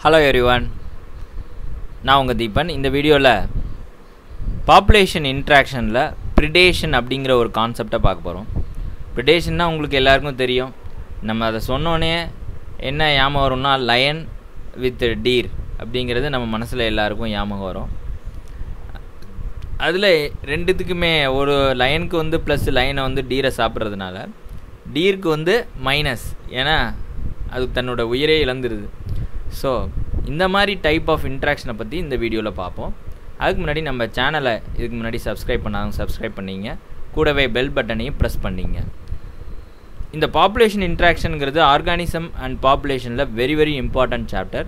Hello everyone நான் உங்கள் தீபன். இந்த வீடியோவில் பாப்புலேஷன் இன்ட்ராக்ஷனில் ப்ரிடேஷன் அப்படிங்கிற ஒரு கான்செப்டை பார்க்க போகிறோம் ப்ரிடேஷன்னா உங்களுக்கு எல்லாருக்கும் தெரியும். நம்ம அதை சொன்னோன்னே என்ன ஞாபகம் வரும்னா லயன் வித் டீர் அப்படிங்கிறது நம்ம மனசில் எல்லாருக்கும் ஞாபகம் வரும். அதில் ரெண்டுத்துக்குமே ஒரு லயனுக்கு வந்து ப்ளஸ் லைனை வந்து டீரை சாப்பிட்றதுனால டீருக்கு வந்து மைனஸ் ஏன்னா அது தன்னோட உயிரே இழந்துருது. ஸோ இந்த மாதிரி டைப் ஆஃப் இன்ட்ராக்ஷனை பற்றி இந்த வீடியோவில் பார்ப்போம். அதுக்கு முன்னாடி நம்ம சேனலை இதுக்கு முன்னாடி சப்ஸ்கிரைப் பண்ணாங்க சப்ஸ்கிரைப் பண்ணிங்க. கூடவே பெல் பட்டனையும் ப்ரெஸ் பண்ணிங்க. இந்த பாப்புலேஷன் இன்ட்ராக்ஷனுங்கிறது ஆர்கானிசம் அண்ட் பாப்புலேஷனில் வெரி வெரி இம்பார்ட்டன்ட் சாப்டர்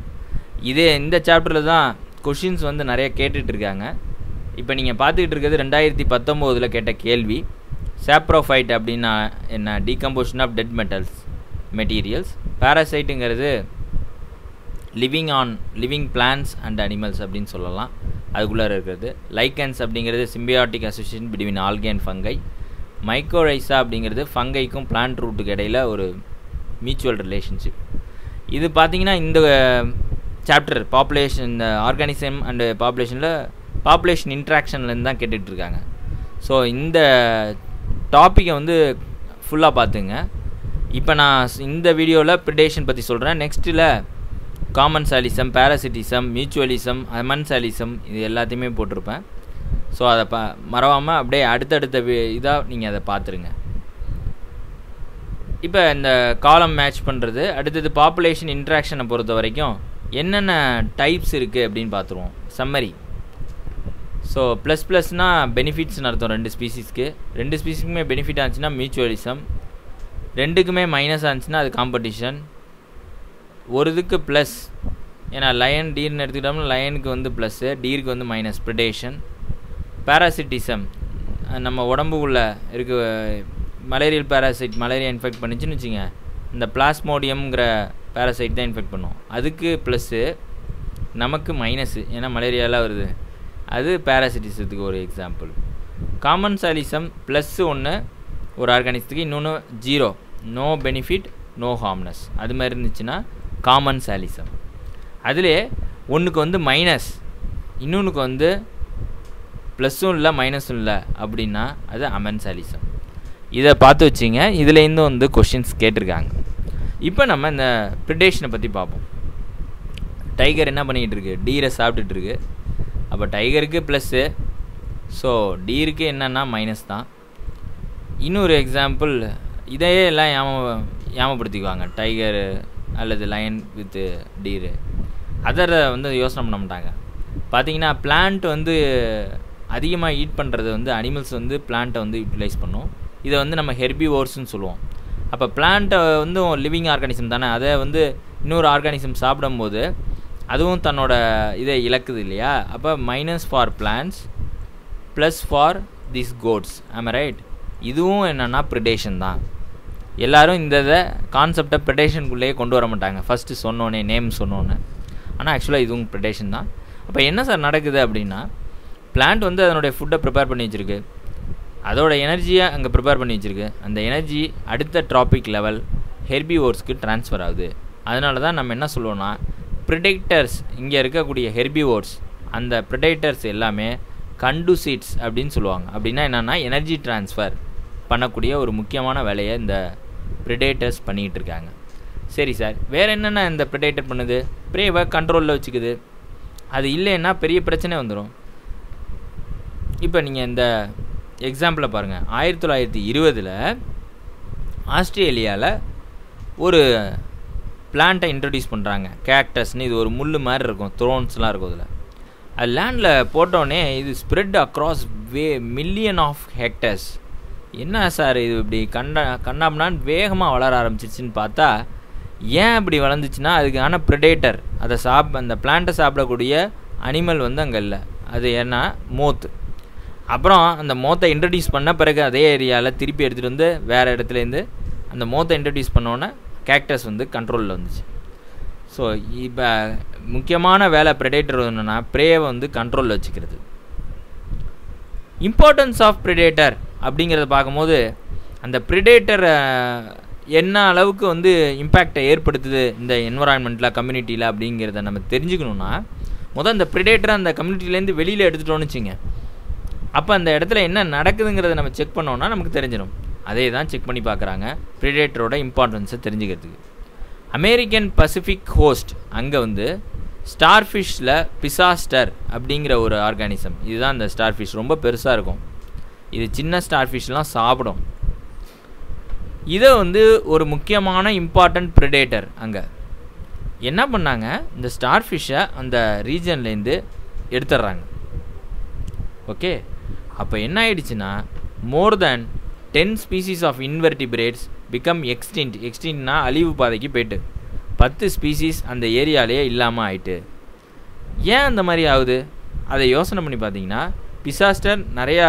இதே இந்த சாப்டரில் தான் கொஷின்ஸ் வந்து நிறைய கேட்டுட்ருக்காங்க. இப்போ நீங்கள் பார்த்துக்கிட்டு இருக்கிறது ரெண்டாயிரத்தி பத்தொம்போதில் கேட்ட கேள்வி சாப்ரோஃபைட் அப்படின்னா என்ன? Decomposition of dead metals materials பேராசைட்டுங்கிறது living on living plants and animals அப்படின்னு சொல்லலாம். அதுக்குள்ளே இருக்கிறது. லைக்கன்ஸ் அப்படிங்கிறது symbiotic association between algae and fungi mycorrhiza அப்படிங்கிறது ஃபங்கைக்கும் பிளான்ட் ரூட்டுக்கு இடையில் ஒரு மியூச்சுவல் ரிலேஷன்ஷிப் இது பார்த்தீங்கன்னா இந்த சாப்டர் பாப்புலேஷன் இந்த ஆர்கானிசம் அண்டு பாப்புலேஷனில் பாப்புலேஷன் இன்ட்ராக்ஷன்லேருந்து தான் கேட்டுட்ருக்காங்க. ஸோ இந்த டாப்பிக்கை வந்து ஃபுல்லாக பார்த்துங்க இப்போ நான் இந்த வீடியோவில் ப்ரிடேஷன் பற்றி சொல்கிறேன் நெக்ஸ்ட்டில் commensalism parasitism mutualism amensalism இது எல்லாத்தையுமே போட்டிருப்பேன். ஸோ அதை ப மறவாமல் அப்படியே அடுத்தடுத்த இதாக நீங்கள் அதை பார்த்துருங்க. இப்போ இந்த காலம் மேட்ச் பண்ணுறது அடுத்தது பாப்புலேஷன் இன்ட்ராக்ஷனை பொறுத்த வரைக்கும் என்னென்ன டைப்ஸ் இருக்குது அப்படின்னு பார்த்துருவோம். சம்மரி ஸோ ப்ளஸ் ப்ளஸ்னால் பெனிஃபிட்ஸ்னு நடத்தும் ரெண்டு ஸ்பீசிஸ்க்கு ரெண்டு ஸ்பீசிஸ்க்குமே பெனிஃபிட் ஆச்சுன்னா மியூச்சுவலிசம் ரெண்டுக்குமே மைனஸ் ஆச்சுன்னா அது காம்படிஷன் ஒரு இதுக்கு ப்ளஸ் ஏன்னா லயன் டீர்னு எடுத்துக்கிட்டோம்னா லயனுக்கு வந்து ப்ளஸ்ஸு டீருக்கு வந்து மைனஸ் ப்ரிடேஷன் பேராசிட்டிசம் நம்ம உடம்புக்குள்ளே இருக்க மலேரியல் பேராசைட் மலேரியா இன்ஃபெக்ட் பண்ணிச்சுன்னு வச்சுங்க இந்த பிளாஸ்மோடியம்ங்கிற பேராசைட் தான் இன்ஃபெக்ட் பண்ணும். அதுக்கு ப்ளஸ்ஸு நமக்கு மைனஸு ஏன்னா மலேரியாலாம் வருது. அது பேராசிட்டிசத்துக்கு ஒரு எக்ஸாம்பிள் காமன் சாலிசம் ப்ளஸ்ஸு ஒன்று ஒரு ஆர்கானிசத்துக்கு இன்னொன்று zero no benefit no harmness அது மாதிரி இருந்துச்சுன்னா காமன் சாலிசம் அதிலே ஒன்றுக்கு வந்து மைனஸ் இன்னொன்றுக்கு வந்து ப்ளஸ்ஸும் இல்லை மைனஸும் இல்லை அப்படின்னா அது அமன் சாலிசம் இதை பார்த்து வச்சிங்க இதுலேருந்து வந்து கொஷின்ஸ் கேட்டிருக்காங்க. இப்போ நம்ம இந்த ப்ரிடேஷனை பற்றி பார்ப்போம். டைகர் என்ன பண்ணிகிட்டு இருக்கு? டீரை சாப்பிட்டுட்ருக்கு அப்போ டைகருக்கு ப்ளஸ்ஸு ஸோ டீருக்கு என்னென்னா மைனஸ் தான். இன்னொரு எக்ஸாம்பிள் இதையே எல்லாம் ஏம ஏமப்படுத்திக்குவாங்க டைகரு அல்லது லயன் வித்து டீரு. அதரை வந்து யோசனை பண்ண மாட்டாங்க. பார்த்தீங்கன்னா பிளான்ட் வந்து அதிகமாக ஈட் பண்ணுறது வந்து அனிமல்ஸ் வந்து பிளான்ட்டை வந்து யூட்டிலைஸ் பண்ணும். இதை வந்து நம்ம ஹெர்பி ஓர்ஸ்ன்னு சொல்லுவோம். அப்போ பிளான்ட்டை வந்து லிவிங் ஆர்கானிசம் தானே. அதை வந்து இன்னொரு ஆர்கானிசம் சாப்பிடும்போது அதுவும் தன்னோட இதை இழக்குது இல்லையா? அப்போ minus for plants plus for this goats ஆம் ரைட் இதுவும் என்னென்னா ப்ரிடேஷன் தான். எல்லோரும் இந்த இதை கான்செப்டை ப்ரெடேஷனுக்குள்ளேயே கொண்டு வர மாட்டாங்க. ஃபஸ்ட்டு சொன்னோன்னே நேம் சொன்னோன்னே ஆனால் ஆக்சுவலாக இதுவும் ப்ரெடேஷன் தான். அப்போ என்ன சார் நடக்குது அப்படின்னா பிளான்ட் வந்து அதனுடைய ஃபுட்டை ப்ரிப்பேர் பண்ணி வச்சுருக்கு. அதோட எனர்ஜியை அங்கே ப்ரிப்பேர் பண்ணி வச்சுருக்கு. அந்த எனர்ஜி அடுத்த ட்ராபிக் லெவல் ஹெர்பி ஓர்ஸ்க்கு ட்ரான்ஸ்ஃபர் ஆகுது. அதனால தான் நம்ம என்ன சொல்லுவோன்னா ப்ரிடெக்டர்ஸ் இங்கே இருக்கக்கூடிய ஹெர்பி ஓர்ஸ் அந்த ப்ரிடெக்டர்ஸ் எல்லாமே கண்டுசீட்ஸ் அப்படின்னு சொல்லுவாங்க. அப்படின்னா என்னென்னா எனர்ஜி ட்ரான்ஸ்ஃபர் பண்ணக்கூடிய ஒரு முக்கியமான வேலையை இந்த ப்ரிடேட்டர்ஸ் பண்ணிக்கிட்டு இருக்காங்க சரி சார் வேறு என்னென்ன இந்த ப்ரிடேட்டர் பண்ணுது? ப்ரேவை கண்ட்ரோலில் வச்சுக்குது. அது இல்லைன்னா பெரிய பிரச்சனை வந்துடும் இப்போ நீங்கள் இந்த எக்ஸாம்பிளை பாருங்கள் ஆயிரத்தி தொள்ளாயிரத்தி இருபதில் ஆஸ்திரேலியாவில் ஒரு பிளான்ட்டை இன்ட்ரடியூஸ் பண்ணுறாங்க கேக்டஸ்னு இது ஒரு முள் மாதிரி இருக்கும். த்ரோன்ஸ்லாம் இருக்கும் இதில். அது லேண்டில் போட்டோடனே இது spread across way million of hectares என்ன சார் இது இப்படி கண்ட கண்ணாம்னான் வேகமாக வளர ஆரம்பிச்சிச்சின்னு பார்த்தா ஏன் இப்படி வளர்ந்துச்சுன்னா அதுக்கான ப்ரிடேட்டர் அதை சாப் அந்த பிளான்ட்டை சாப்பிடக்கூடிய அனிமல் வந்து அங்கே இல்லை. அது ஏன்னா மோத்து அப்புறம் அந்த மோத்தை இன்ட்ரடியூஸ் பண்ண பிறகு அதே ஏரியாவில் திருப்பி எடுத்துகிட்டு வந்து வேறு இடத்துலேருந்து அந்த மோத்தை இன்ட்ரடியூஸ் பண்ணோன்னே கேக்டஸ் வந்து கண்ட்ரோலில் வந்துச்சு. ஸோ இப்போ முக்கியமான வேலை ப்ரெடேட்டர் என்னென்னா ப்ரேவை வந்து கண்ட்ரோலில் வச்சுக்கிறது. இம்பார்ட்டன்ஸ் ஆஃப் ப்ரிடேட்டர் அப்படிங்கிறத பார்க்கும்போது அந்த ப்ரிடேட்டர் என்ன அளவுக்கு வந்து இம்பேக்டை ஏற்படுத்துது இந்த என்வரான்மெண்ட்டில் கம்யூனிட்டியில் அப்படிங்கிறத நம்ம தெரிஞ்சுக்கணுன்னா முதல் அந்த ப்ரிடேட்டரை அந்த கம்யூனிட்டிலேருந்து வெளியில் எடுத்துட்டோன்னு வச்சுங்க. அப்போ அந்த இடத்துல என்ன நடக்குதுங்கிறத நம்ம செக் பண்ணோன்னா நமக்கு தெரிஞ்சிடும் அதே தான் செக் பண்ணி பார்க்குறாங்க ப்ரிடேட்டரோட இம்பார்ட்டன்ஸை தெரிஞ்சுக்கிறதுக்கு. அமெரிக்கன் பசிஃபிக் ஹோஸ்ட் அங்கே வந்து ஸ்டார்ஃபிஷில் பிசாஸ்டர் அப்படிங்கிற ஒரு ஆர்கானிசம் இதுதான் அந்த ஸ்டார்ஃபிஷ் ரொம்ப பெருசாக இருக்கும். இது சின்ன ஸ்டார்ஃபிஷ்லாம் சாப்பிடும். இதை வந்து ஒரு முக்கியமான இம்பார்ட்டண்ட் ப்ரிடேட்டர் அங்கே. என்ன பண்ணாங்க? இந்த ஸ்டார்ஃபிஷ்ஷை அந்த ரீஜன்லேருந்து எடுத்துடுறாங்க. ஓகே அப்போ என்ன ஆயிடுச்சுன்னா more than ten species of invertebrates become extinct எக்ஸ்டின்ட்னா அழிவு பாதைக்கு போயிட்டு பத்து ஸ்பீசிஸ் அந்த ஏரியாலேயே இல்லாமல் ஆயிட்டு. ஏன் அந்த மாதிரி ஆகுது? அதை யோசனை பண்ணி பார்த்தீங்கன்னா பிசாஸ்டர் நிறையா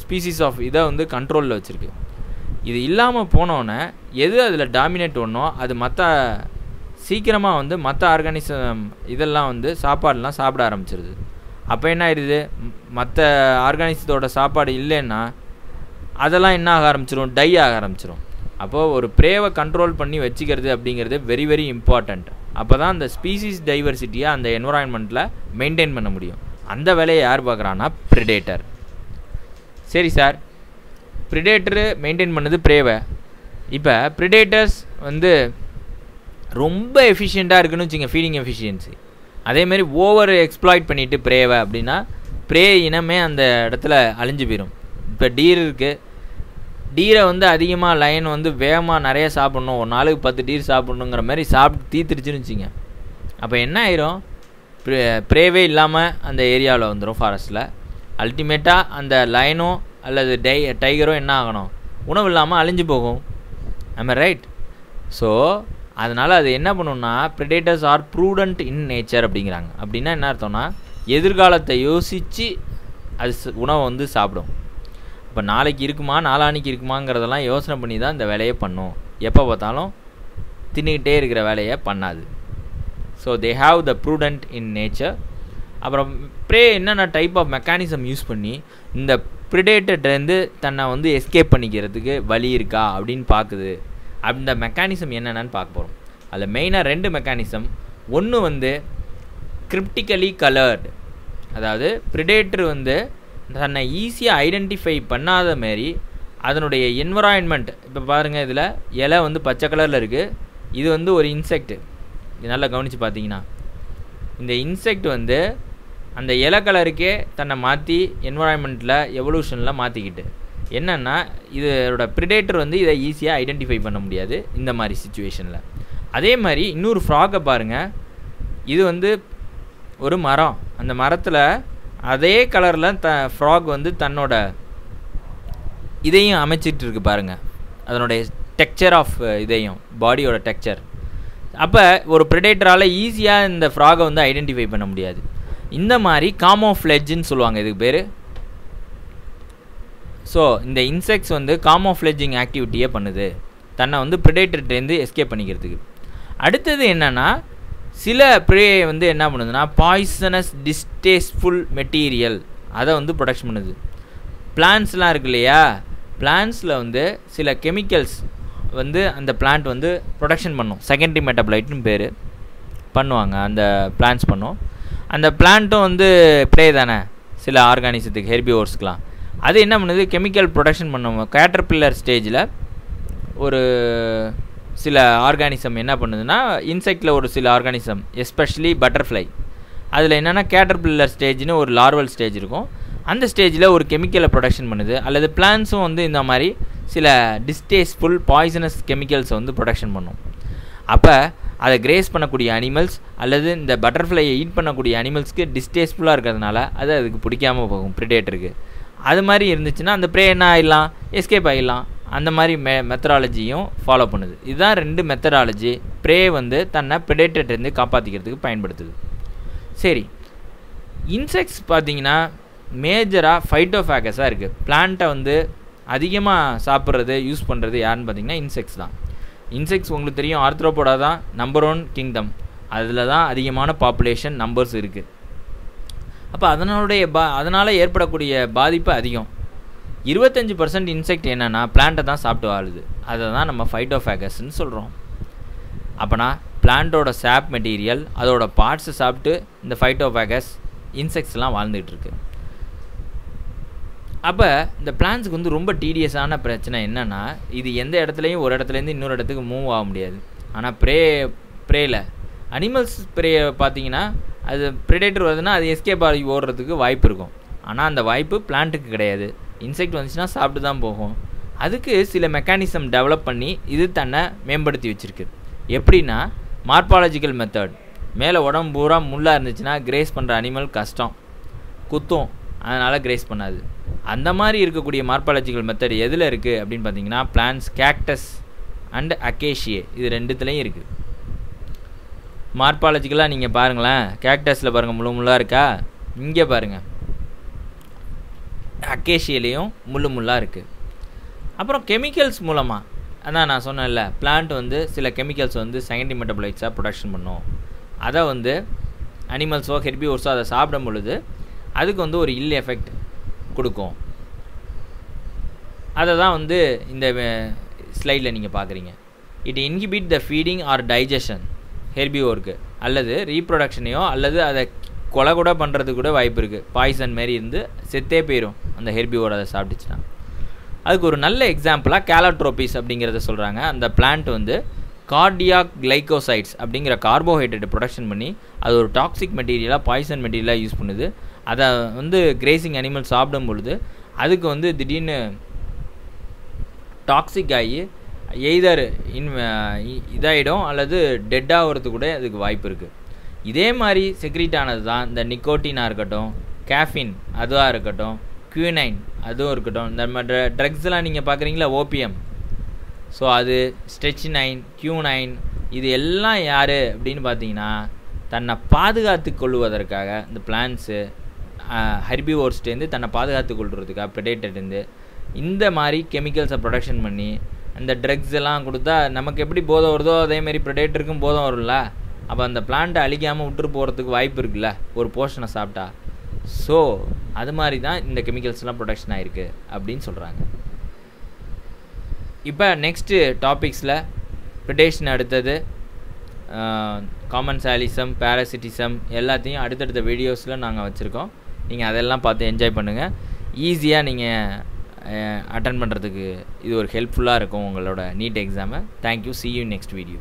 ஸ்பீசிஸ் ஆஃப் இதை வந்து கண்ட்ரோலில் வச்சுருக்கு. இது இல்லாமல் போனோன்னே எது அதில் டாமினேட் ஒன்றோ அது மற்ற சீக்கிரமாக வந்து மற்ற ஆர்கானிசம் இதெல்லாம் வந்து சாப்பாடெலாம் சாப்பிட ஆரம்பிச்சிருது. அப்போ என்ன ஆயிடுது? மற்ற ஆர்கானிசத்தோட சாப்பாடு இல்லைன்னா அதெல்லாம் என்ன ஆக ஆரம்பிச்சிரும்? டை ஆக ஆரம்பிச்சிரும். அப்போது ஒரு ப்ரேவை கண்ட்ரோல் பண்ணி வச்சுக்கிறது அப்படிங்கிறது வெரி வெரி இம்பார்ட்டண்ட் அப்போ தான் அந்த ஸ்பீசிஸ் டைவர்சிட்டியை அந்த என்வரான்மெண்ட்டில் மெயின்டைன் பண்ண முடியும். அந்த வேலையை யார் பார்க்குறான்னா ப்ரிடேட்டர் சரி சார் ப்ரிடேட்டரு மெயின்டைன் பண்ணது ப்ரேவை இப்போ ப்ரிடேட்டர்ஸ் வந்து ரொம்ப எஃபிஷியண்ட்டாக இருக்குன்னு வச்சுங்க ஃபீடிங் எஃபிஷியன்சி அதேமாரி ஓவர் எக்ஸ்ப்ளாய்ட் பண்ணிவிட்டு ப்ரேவை அப்படின்னா ப்ரே இனமே அந்த இடத்துல அழிஞ்சு போயிடும் இப்போ டீர் இருக்குது டீரை வந்து அதிகமாக லைன் வந்து வேகமாக நிறைய சாப்பிட்ணும். ஒரு நாளுக்கு பத்து டீர் சாப்பிட்ணுங்கிற மாதிரி சாப்பிட்டு தீத்துருச்சுன்னு வச்சுங்க. அப்போ என்ன ஆயிரும்? ப்ரேவே இல்லாமல் அந்த ஏரியாவில் வந்துடும் ஃபாரஸ்ட்டில் அல்டிமேட்டாக அந்த லைனோ அல்லது டை டைகரோ என்ன ஆகணும்? உணவு இல்லாமல் அழிஞ்சு போகும். ஐம் ரைட் ஸோ அதனால் அது என்ன பண்ணுன்னா predators are prudent in nature அப்படிங்கிறாங்க. அப்படின்னா என்ன அர்த்தம்னா எதிர்காலத்தை யோசித்து அது உணவை வந்து சாப்பிடும். இப்போ நாளைக்கு இருக்குமா நாளானிக்கு இருக்குமாங்கிறதெல்லாம் யோசனை பண்ணி தான் இந்த வேலையை பண்ணும். எப்போ பார்த்தாலும் தின்னுக்கிட்டே இருக்கிற வேலையை பண்ணாது. So they have the prudent in nature அப்புறம் ப்ரே என்னென்ன டைப் ஆஃப் மெக்கானிசம் யூஸ் பண்ணி இந்த ப்ரிடேட்டர்லேருந்து தன்னை வந்து எஸ்கேப் பண்ணிக்கிறதுக்கு வழி இருக்கா அப்படின்னு பார்க்குது அந்த மெக்கானிசம் என்னென்னு பார்க்க போகிறோம் அதில் மெயினாக ரெண்டு மெக்கானிசம் ஒன்று வந்து கிரிப்டிக்கலி கலர்டு அதாவது ப்ரிடேட்டர் வந்து தன்னை ஈஸியாக ஐடென்டிஃபை பண்ணாத மாரி அதனுடைய என்வரான்மெண்ட் இப்போ பாருங்கள் இதில் இலை வந்து பச்சை கலரில் இருக்குது இது வந்து ஒரு இன்செக்ட் நல்லா கவனித்து பார்த்தீங்கன்னா இந்த இன்செக்ட் வந்து அந்த இலை கலருக்கே தன்னை மாற்றி என்வரான்மெண்ட்டில் எவல்யூஷனில் மாற்றிக்கிட்டு என்னென்னா இதோட ப்ரிடேட்டர் வந்து இதை ஈஸியாக ஐடென்டிஃபை பண்ண முடியாது இந்த மாதிரி சுச்சுவேஷனில் அதே மாதிரி இன்னொரு ஃப்ராகை பாருங்கள் இது வந்து ஒரு மரம். அந்த மரத்தில் அதே கலரில் த ஃப்ராக் வந்து தன்னோட இதையும் அமைச்சிட்டு இருக்கு பாருங்கள் அதனுடைய டெக்ஸ்சர் ஆஃப் இதையும் பாடியோட டெக்சர் அப்போ ஒரு ப்ரிடேட்டரால் ஈஸியாக இந்த ஃப்ராகை வந்து ஐடென்டிஃபை பண்ண முடியாது. இந்த மாதிரி காமோஃப்ளெஜ்ஜுன்னு சொல்லுவாங்க இதுக்கு பேர். ஸோ இந்த இன்செக்ட்ஸ் வந்து காமோஃப்ளெஜிங் ஆக்டிவிட்டியே பண்ணுது. தன்னை வந்து ப்ரிடேட்டர்லேருந்து எஸ்கேப் பண்ணிக்கிறதுக்கு. அடுத்தது என்னென்னா சில ப்ரே வந்து என்ன பண்ணுதுன்னா பாய்சனஸ் டிஸ்டேஸ்ஃபுல் மெட்டீரியல் அதை வந்து ப்ரொடக்ஷன் பண்ணுது. பிளான்ஸ்லாம் இருக்கு இல்லையா? பிளான்ஸில் வந்து சில கெமிக்கல்ஸ் வந்து அந்த பிளான்ட் வந்து ப்ரொடக்ஷன் பண்ணும். செகண்டரி மெட்டபிளைட்னு பேர். பண்ணுவாங்க. அந்த பிளான்ஸ் பண்ணும். அந்த பிளான்ட்டும் வந்து ப்ளே தானே? சில ஆர்கானிசத்துக்கு ஹெர்பியோர்ஸ்க்கெலாம் அது என்ன பண்ணுது? கெமிக்கல் ப்ரொடக்ஷன் பண்ணும். கேட்டர் பில்லர் ஸ்டேஜில் ஒரு சில ஆர்கானிசம் என்ன பண்ணுதுன்னா இன்செக்டில் ஒரு சில ஆர்கானிசம் எஸ்பெஷலி பட்டர்ஃப்ளை அதில் என்னென்னா கேட்டர் பில்லர் ஸ்டேஜ்னு ஒரு லார்வல் ஸ்டேஜ் இருக்கும். அந்த ஸ்டேஜில் ஒரு கெமிக்கலை ப்ரொடக்ஷன் பண்ணுது. அல்லது பிளான்ஸும் வந்து இந்த மாதிரி சில டிஸ்டேஸ்ஃபுல் பாய்சனஸ் கெமிக்கல்ஸை வந்து ப்ரொடக்ஷன் பண்ணும். அப்போ அதை கிரேஸ் பண்ணக்கூடிய அனிமல்ஸ் அல்லது இந்த பட்டர்ஃப்ளையை ஈட் பண்ணக்கூடிய அனிமல்ஸ்க்கு டிஸ்டேஸ்ஃபுல்லாக இருக்கிறதுனால அது அதுக்கு பிடிக்காமல் போகும் ப்ரிடேட்டருக்கு அது மாதிரி இருந்துச்சுன்னா அந்த ப்ரே என்ன ஆகிடலாம் எஸ்கேப் ஆகிடலாம் அந்த மாதிரி மெ மெத்தடாலஜியும் ஃபாலோ பண்ணுது. இதுதான் ரெண்டு மெத்தடாலஜி ப்ரே வந்து தன்னை ப்ரிடேட்டர்லேருந்து காப்பாற்றிக்கிறதுக்கு பயன்படுத்துது. சரி. இன்செக்ட்ஸ் பார்த்தீங்கன்னா மேஜராக ஃபைட்டோஃபேகஸாக இருக்குது பிளான்ட்டை வந்து அதிகமாக சாப்பிட்றது யூஸ் பண்ணுறது யாருன்னு பார்த்தீங்கன்னா இன்செக்ட்ஸ் தான். இன்செக்ட்ஸ் உங்களுக்கு தெரியும் ஆர்த்ரோபோடா தான் நம்பர் ஒன் கிங்டம் அதில் தான் அதிகமான பாப்புலேஷன் நம்பர்ஸ் இருக்குது அப்போ அதனுடைய பா அதனால் ஏற்படக்கூடிய பாதிப்பு அதிகம். இருபத்தஞ்சி பர்சன்ட் இன்செக்ட் என்னென்னா பிளான்ட்டை தான் சாப்பிட்டு வாழுது. அதை தான் நம்ம ஃபைட்டோஃபேகஸ்ன்னு சொல்கிறோம் அப்போனா பிளான்ட்டோட சாப் மெட்டீரியல் அதோட பார்ட்ஸை சாப்பிட்டு இந்த ஃபைட்டோஃபேகஸ் இன்செக்ட்ஸ்லாம் வாழ்ந்துகிட்ருக்கு அப்போ இந்த பிளான்ஸுக்கு வந்து ரொம்ப டீடியஸான பிரச்சனை என்னென்னா இது எந்த இடத்துலையும் ஒரு இடத்துலேருந்து இன்னொரு இடத்துக்கு மூவ் ஆக முடியாது. ஆனால் ப்ரே ப்ரேயில் அனிமல்ஸ் ப்ரே பார்த்தீங்கன்னா அது ப்ரிடேட்டர் வருதுன்னா அது எஸ்கேப் ஆகி ஓடுறதுக்கு வாய்ப்பு இருக்கும். ஆனால் அந்த வாய்ப்பு பிளான்ட்டுக்கு கிடையாது. இன்செக்ட் வந்துச்சுன்னா சாப்பிட்டு தான் போகும். அதுக்கு சில மெக்கானிசம் டெவலப் பண்ணி இது தன்னை மேம்படுத்தி வச்சுருக்கு. எப்படின்னா மார்பாலஜிக்கல் மெத்தட் மேலே உடம்பு பூரா முள்ளாக இருந்துச்சுன்னா கிரேஸ் பண்ணுற அனிமல் கஷ்டம். குத்தும். அதனால் கிரேஸ் பண்ணாது. அந்த மாதிரி இருக்கக்கூடிய மார்பாலஜிக்கல் மெத்தட் எதில் இருக்குது அப்படின்னு பார்த்தீங்கன்னா பிளான்ஸ் கேக்டஸ் அண்ட் அக்கேஷியே இது ரெண்டுத்துலேயும் இருக்குது மார்பாலஜிக்கலாக நீங்கள் பாருங்களேன். கேக்டஸில் பாருங்கள் முழு முள்ளாக இருக்கா? இங்கே பாருங்கள் அக்கேஷியிலையும் முள்ளு முள்ளாக இருக்குது அப்புறம் கெமிக்கல்ஸ் மூலமாக அதான் நான் சொன்னேன்ல பிளான்ட் வந்து சில கெமிக்கல்ஸ் வந்து செகண்டரி மெட்டபலைட்ஸாக ப்ரொடக்ஷன் பண்ணும். அதை வந்து அனிமல்ஸோ ஹெர்பிவோர்ஸோ அதை சாப்பிடும் பொழுது அதுக்கு வந்து ஒரு இல் எஃபெக்ட் கொடுக்கும். அதை தான் வந்து இந்த ஸ்லைடில் நீங்கள் பார்க்குறீங்க it inhibit the feeding or digestion ஹெர்பிஓருக்கு அல்லது ரீப்ரொடக்ஷனையோ அல்லது அதை கொலை கூட பண்ணுறதுக்கு கூட வாய்ப்பு இருக்குது பாய்சன் மாரி இருந்து செத்தே போயிடும் அந்த ஹெர்பிவோர் அதை சாப்பிட்டுச்சுன்னா. அதுக்கு ஒரு நல்ல எக்ஸாம்பிளாக கேலட்ரோபிஸ் அப்படிங்கிறத சொல்கிறாங்க அந்த பிளான்ட் வந்து கார்டியாக் கிளைகோசைட்ஸ் அப்படிங்கிற கார்போஹைட்ரேட்டை ப்ரொடக்ஷன் பண்ணி அது ஒரு டாக்ஸிக் மெட்டீரியலாக பாய்சன் மெட்டீரியலாக யூஸ் பண்ணுது. அதை வந்து கிரேசிங் அனிமல் சாப்பிடும் பொழுது அதுக்கு வந்து திடீர்னு டாக்ஸிக் ஆகி எய்தர் இன் இதாகிடும் அல்லது டெட் கூட அதுக்கு வாய்ப்பு இருக்குது இதே மாதிரி செக்ரீட் ஆனது தான் இந்த நிக்கோட்டினாக இருக்கட்டும் கேஃபின் அதுவாக இருக்கட்டும் குயூனைன் அதுவும் இருக்கட்டும் இந்த மாதிரி ட்ரக்ஸ்லாம் நீங்கள் பார்க்குறீங்களா ஓபிஎம் ஸோ அது ஸ்ட்ரெச் நைன் கியூ நைன் இது எல்லாம் யார் அப்படின்னு பார்த்தீங்கன்னா தன்னை பாதுகாத்து கொள்வதற்காக இந்த பிளான்ஸு ஹெர்பிவோர்ஸ்டேருந்து தன்னை பாதுகாத்து கொள்வதுக்காக ப்ரெடேட்டர்லேருந்து இந்த மாதிரி கெமிக்கல்ஸை ப்ரொடக்ஷன் பண்ணி அந்த ட்ரக்ஸ் எல்லாம் கொடுத்தா நமக்கு எப்படி போதம் வருதோ அதேமாரி ப்ரெடேட்டருக்கும் போதம் வரும்ல? அப்போ அந்த பிளான்ட்டை அழிக்காமல் விட்டு போகிறதுக்கு வாய்ப்பு இருக்குல்ல? ஒரு போர்ஷனை சாப்பிட்டா. ஸோ அது மாதிரி தான் இந்த கெமிக்கல்ஸ்லாம் ப்ரொடக்ஷன் ஆகிருக்கு அப்படின்னு சொல்கிறாங்க இப்போ நெக்ஸ்ட்டு டாபிக்ஸில் ப்ரிடேஷன் அடுத்தது காமன் சாலிசம் பேராசிட்டிசம் எல்லாத்தையும் அடுத்தடுத்த வீடியோஸில் நாங்கள் வச்சுருக்கோம். நீங்கள் அதெல்லாம் பார்த்து என்ஜாய் பண்ணுங்கள் ஈஸியாக நீங்கள் அட்டன் பண்ணுறதுக்கு இது ஒரு ஹெல்ப்ஃபுல்லாக இருக்கும் உங்களோட நீட் எக்ஸாமை thank you see you next video